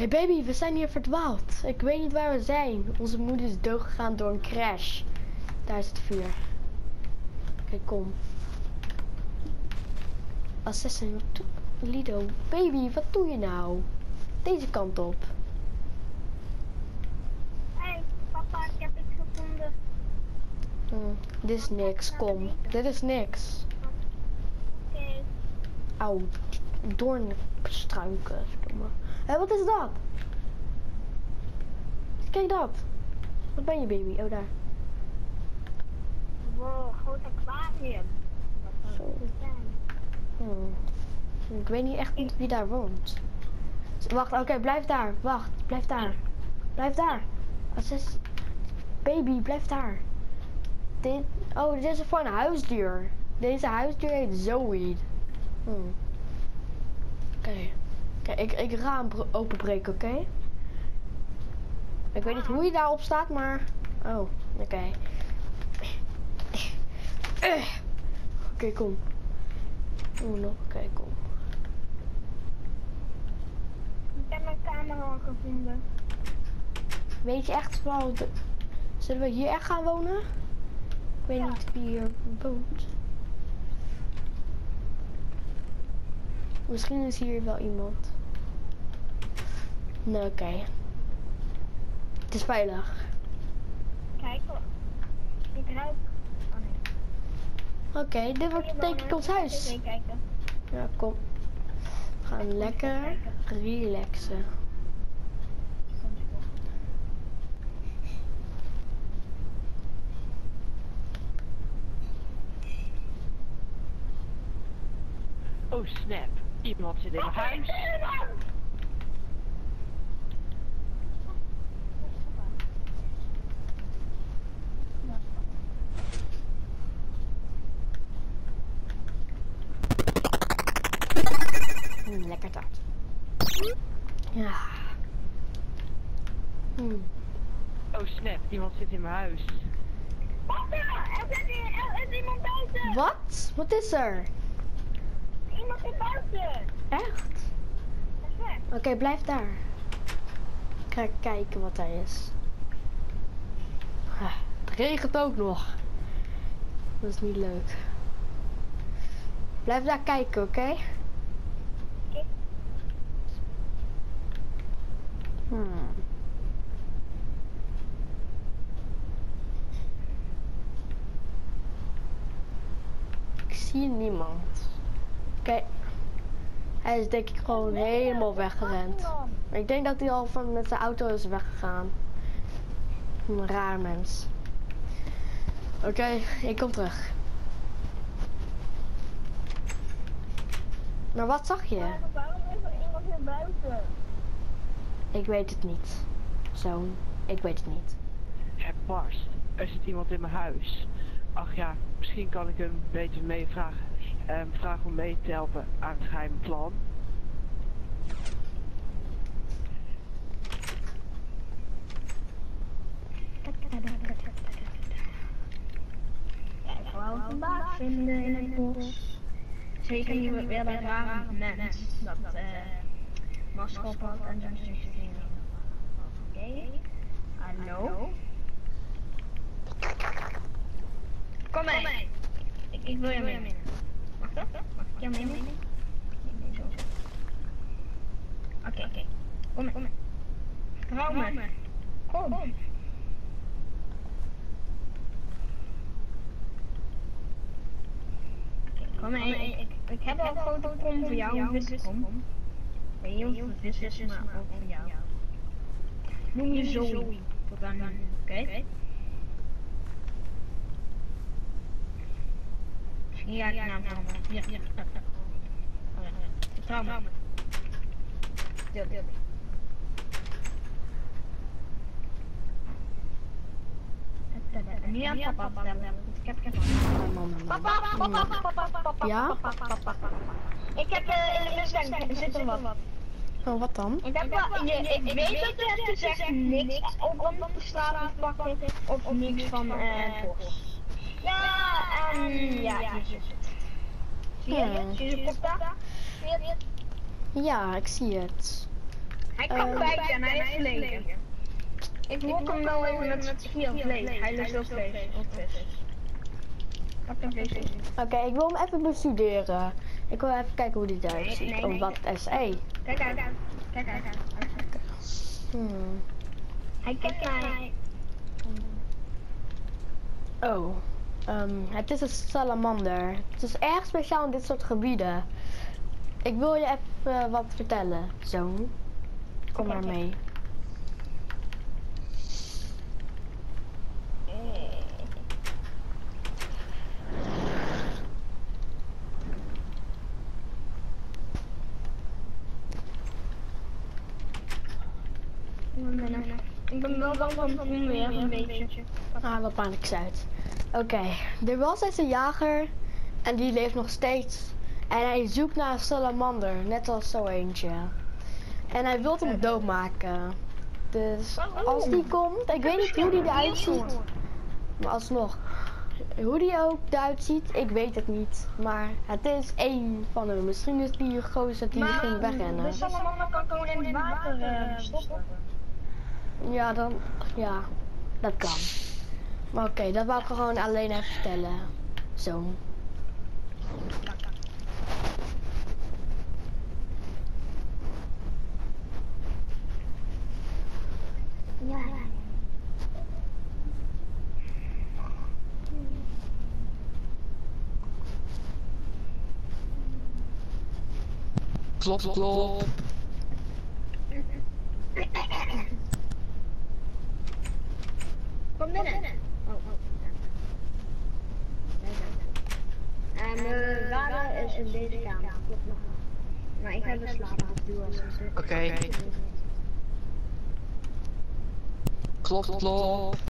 hey baby, we zijn hier verdwaald. Ik weet niet waar we zijn. Onze moeder is doodgegaan door een crash. Daar is het vuur. Kijk, kom. Assassin, Lido, baby, wat doe je nou? Deze kant op. Hé, hey, papa, ik heb iets gevonden. Hm, dit is niks, kom. Dit is niks. Oké. Auw, doornstruiken. verdomme. Hé, wat is dat? Kijk dat. Wat ben je, baby? Oh, daar. Wow, groot aquarium. Wat zou het zijn? Hm. Ik weet niet echt niet wie daar woont. Wacht, oké, blijf daar. Wacht, blijf daar. Blijf daar. Assess... Baby, blijf daar. Dit... Oh, dit is voor een huisdier. Deze huisdier heet Zoe. Hm. Ik, ik raam openbreken, oké? Ik weet niet hoe je daarop staat, maar... Oh, oké. Oké, kom. Oeh, nog, oké, kom. Ik heb mijn camera gevonden. Weet je echt wel... de- Zullen we hier echt gaan wonen? Ik weet Ja. niet wie hier woont. Misschien is hier wel iemand. Nee, oké. Het is veilig. Kijk hoor. Ik ruik. Oh nee. Oké, dit wordt denk ik ons huis. Ja, kom. We gaan lekker relaxen. Oh snap, iemand zit in mijn huis. Lekker taart. Ja. Mm. Oh snap, iemand zit in mijn huis. Papa, er er is iemand buiten. Wat? Wat is er? Iemand is buiten. Echt? Oké, blijf daar. Ik ga kijken wat er is. Ah, Het regent ook nog. Dat is niet leuk. Blijf daar kijken, oké? Oké. Hmm. Ik zie niemand. Oké. Hij is denk ik gewoon helemaal weggerend. Ik denk dat hij al van met zijn auto is weggegaan. Een raar mens. Oké, ik kom terug. Maar wat zag je? Waarom is er iemand hier buiten? Ik weet het niet. Zoon, ik weet het niet. Het barst. Er zit iemand in mijn huis. Ach ja, misschien kan ik hem beter meevragen. Ehm vragen om mee te helpen aan het geheime plan. Wou vandaag vinden in het bos. Zeker niet weer dat rare mens. Dat eh masker en zo'n. Oké. Kom mee. Ik, ik wil je mee. Hoor. Mag ik jou nee, zo. Oké, oké. Kom mee. Kom mee. Trouw me. Kom. Kom mee, ik, ik heb al een grote kom voor jou, een viskom. Ik weet niet of het vis is, maar ook voor jou. Noem je Zoe. Tot aan nu, oké? Misschien ga ik je naam veranderen. Hier, hier. Oh, ja, ja. Vertrouw me. Deel, deel. Niet aan papa Ik heb heb Papa, papa, papa, papa, papa, Ja? papa, papa, papa. Ik heb eh, in de misdank zit er wat. Oh, wat dan? Ik, heb wel, je, ik weet dat je hebt gezegd niks op op de straat pakken of niks van eh, bos. Ja, en ja, hier zit het. Zie je het? Zie je het? Ja, ik zie het. Hij kan Eh, bijten en hij heeft vlees. Ik wok hem wel even met vier vlees. Hij lust ook vlees. Oké, ik wil hem even bestuderen. Ik wil even kijken hoe die eruit Nee, ziet. nee, Oh, wat SE. Kijk uit. Kijk uit. Hmm. Hij kijkt mij. Oh, ehm, het is een salamander. Het is erg speciaal in dit soort gebieden. Ik wil je even wat vertellen, zoon. Kom maar mee. Ik ben wel van het weer een beetje. Ah, wat uit. Oké, er was eens een jager en die leeft nog steeds. En hij zoekt naar een salamander, net als zo eentje. En hij wil hem doodmaken. Dus als die komt, ik weet niet hoe die eruit ziet. Maar alsnog, hoe die ook eruit ziet, ik weet het niet. Maar het is één van hun. Misschien is die gozer die ging wegrennen. de salamander kan gewoon in het water eh, stoppen. Ja, dan, ja, dat kan. Maar oké, dat wou ik gewoon alleen even vertellen. Zo. Ja. Klop, klop. Kom binnen. Oh, oh. En de vader is in deze kamer. Klopt nog. Maar ik heb een slaap. Doe als het Oké. Klop, klop.